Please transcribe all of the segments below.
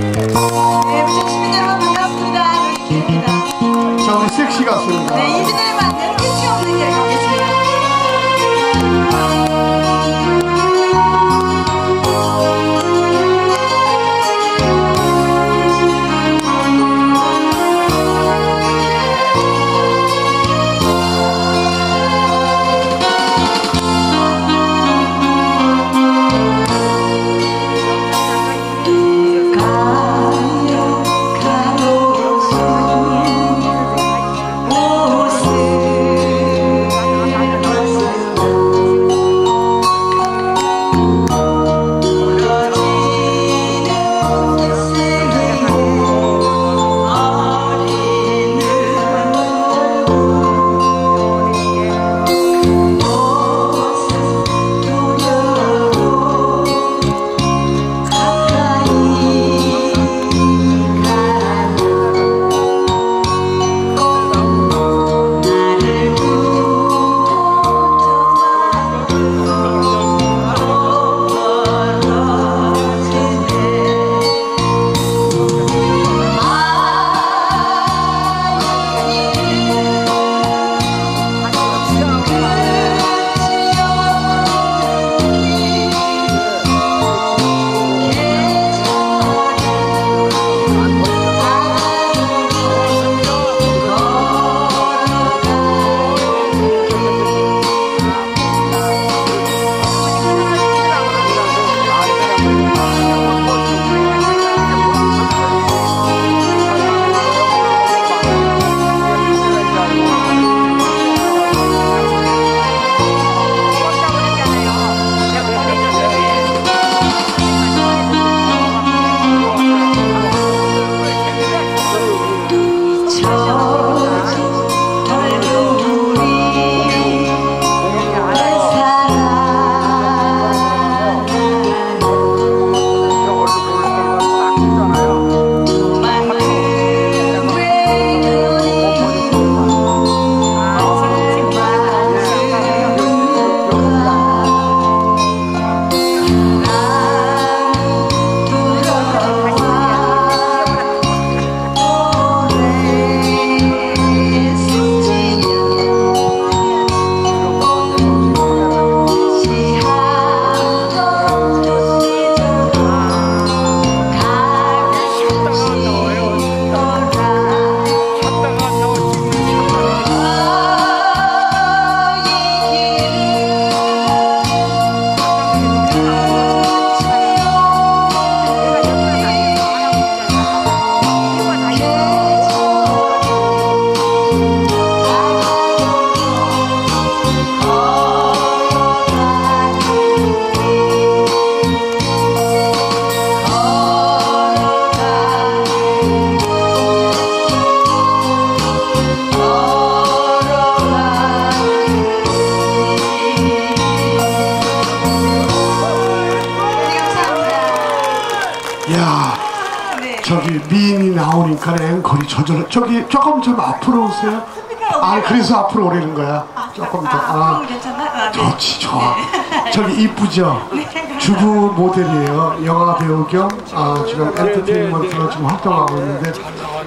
네, 부천 시민 여러분 반갑습니다. 노인기입니다. 자 우리 섹시 가수입니다. 네, 인비들의 만남 끝이 없는 길 가겠습니다. 我 야 네. 저기 미인이 나오니까 앵콜이 저절로 저기 조금 좀 앞으로 오세요. 아 그래서 앞으로 오라는 거야. 조금 더. 아, 아? 아, 네. 좋지 좋아. 저기 이쁘죠. 주부 모델이에요. 영화 배우 겸 아, 지금 엔터테인먼트로 지금 활동하고 있는데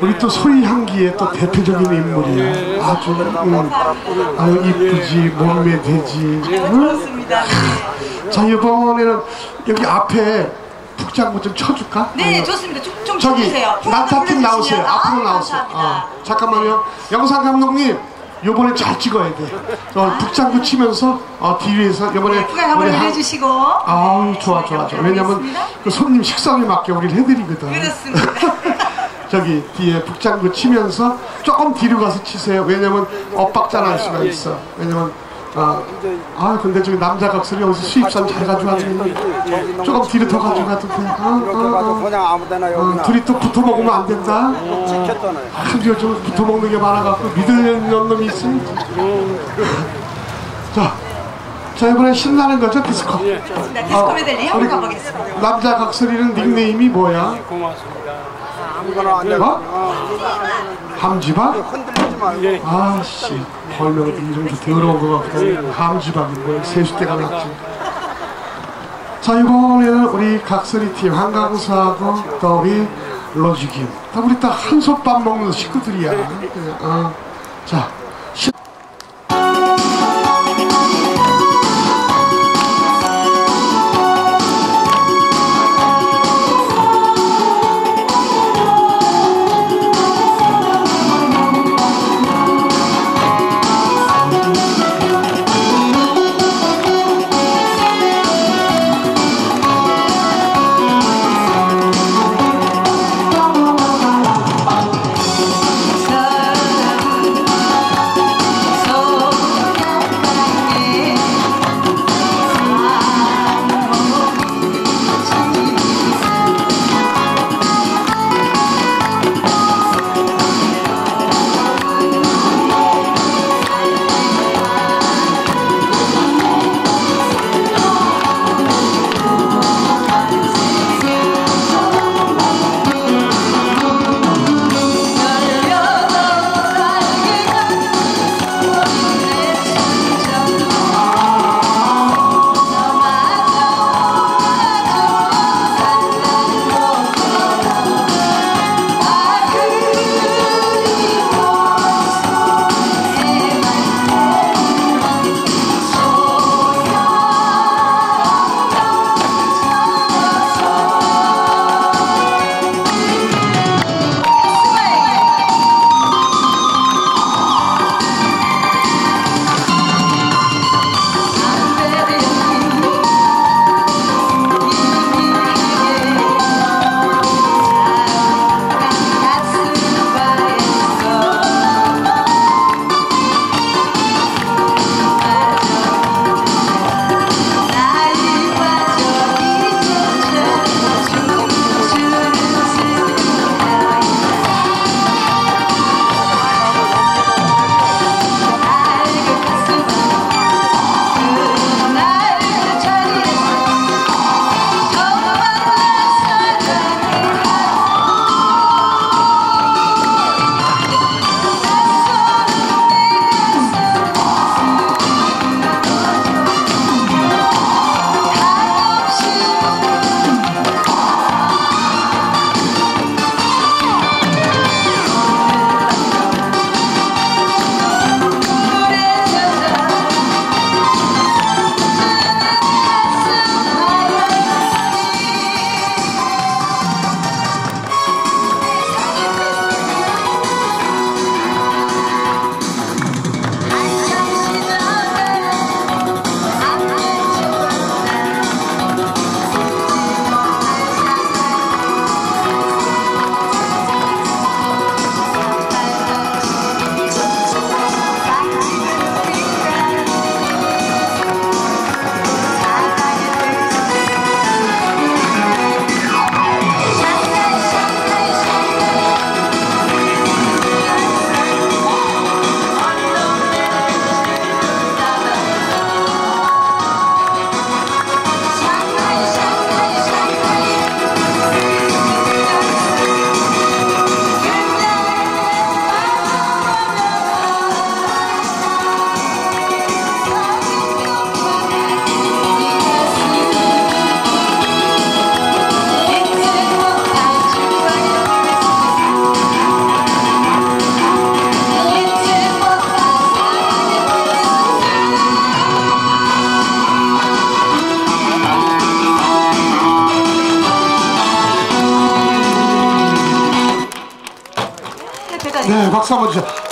우리 또 소리 향기의 또 대표적인 인물이에요. 아주 음, 아유 이쁘지 몸매 되지. 응? 그렇습니다. 네. 자 이번에는 여기 앞에 북장구 좀 쳐줄까? 네, 아니요. 좋습니다. 좀, 좀 저기 쳐주세요. 난타팀 나오세요. 아, 앞으로 나오세요. 어, 잠깐만요. 영상 감독님. 요번에 잘 찍어야 돼. 저 북장구 치면서 어, 뒤에서 요번에 후각 한번 해주시고. 아우 좋아 좋아 좋아. 왜냐면. 그 손님 식성에 맞게 우리를 해드리거든. 그렇습니다. 저기 뒤에 북장구 치면서 조금 뒤로 가서 치세요. 왜냐면 엇박자 날 수가 있어. 왜냐면 아, 아 근데 저기 남자 각설이 여기서 수입산 잘 가져왔는데 조금 뒤로 더 가져가도 돼. 아, 아, 아. 그냥 아무데나 어, 여기나 둘이 또 붙어 먹으면 안 된다. 아, 요즘 붙어 먹는 게 많아갖고 믿을 놈이 있으니. 자, 자 이번에 신나는 거죠 디스코. 네, 디스코 메들리 한번 가보겠습니다. 남자 각설이는 닉네임이 뭐야? 아무거나 앉아. 어? 함지박? 말고. 아씨. 벌명도 이름도 더러운 거 같고. 함지박이 뭐야 세수대가 났지 자 이번에는 우리 각설이 팀 한강수하고 또 우리 로지김 다 우리 딱 한솥밥 먹는 식구들이야. 어. 자 박수 한번 주세요